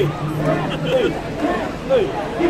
ei, ei, ei.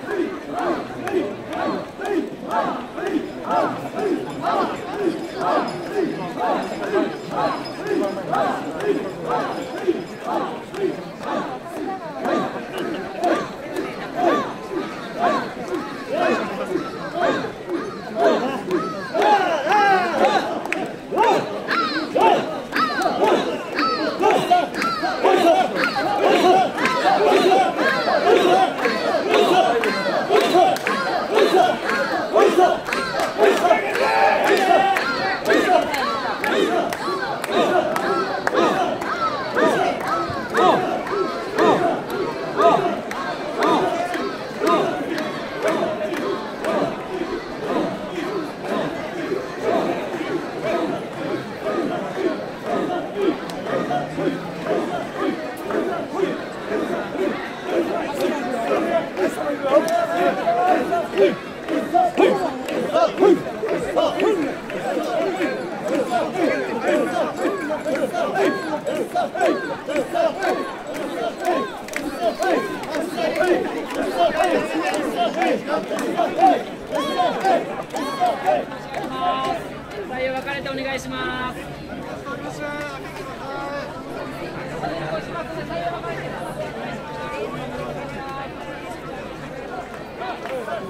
Hey!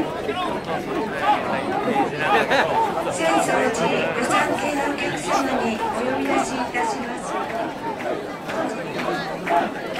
浅草寺ご参詣のお客様にお呼び出しいたします。